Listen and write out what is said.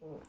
嗯。